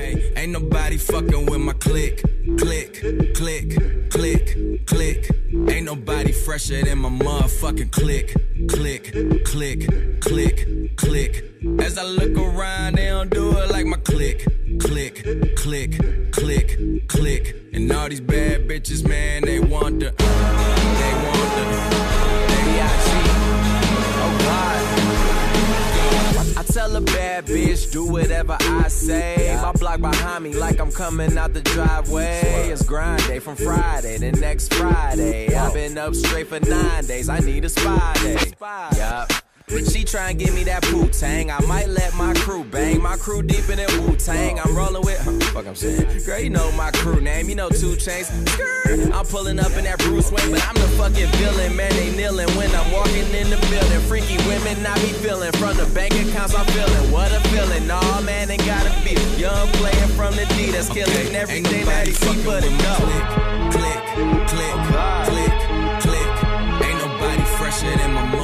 Okay, ain't nobody fucking with my click, click, click, click, click. Ain't nobody fresher than my motherfucking click, click, click, click, click. As I look around, they don't do it like my click, click, click, click, click. And all these bad bitches, man, they want the, uh. Bad bitch, do whatever I say. My block behind me, like I'm coming out the driveway. It's grind day from Friday to next Friday. I've been up straight for nine days. I need a spy day. Yup. She try and give me that poo tang. I might let my crew bang. My crew deep in that Wu Tang. I'm rolling with, huh, fuck I'm saying. Girl, you know my crew name. You know 2 Chainz. I'm pulling up in that Bruce Wayne, but I'm the fucking villain. Man, they kneeling when I'm walking in the freaky women I be feeling. From the bank accounts I'm feeling. What a feeling. All oh, man, ain't gotta be young player from the D that's killing okay. everything that he see but it. Click, click, click, oh, click, click. Ain't nobody fresher than my